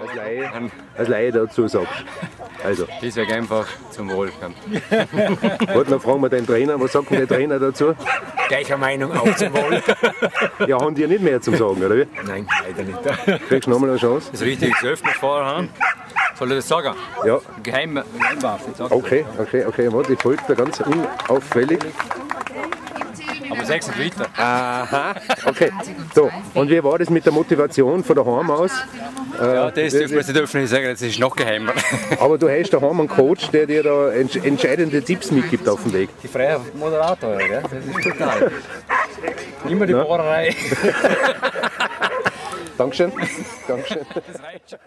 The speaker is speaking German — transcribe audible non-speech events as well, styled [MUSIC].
als Laie, als Laie dazu sagst. Also, Das wäre einfach zum Wohl. [LAUGHS] warte, dann fragen wir den Trainer, was sagt denn der Trainer dazu? Gleicher Meinung, auch zum Wohl. [LAUGHS] Ja, haben die ja nicht mehr zum Sagen, oder wie? Nein, leider nicht. Kriegst du nochmal eine Chance? Das Richtige geöffnet vorher haben. Soll ich das sagen? Ja, Geheim, Geheimwaffe. ich okay, okay, okay, warte, ich folge da ganz unauffällig. Dir. Aber 6 Liter. Aha, okay. So, und wie war das mit der Motivation von daheim aus? Ja, das dürfen wir nicht öffentlich sagen, das ist noch geheimer. [LAUGHS] Aber du hast daheim einen Coach, der dir da entsch entscheidende Tipps mitgibt auf dem Weg. Die freie Moderator, gell? das ist total. Immer die Bohrerei. Dankeschön. [LAUGHS] Dankeschön. Das reicht schon.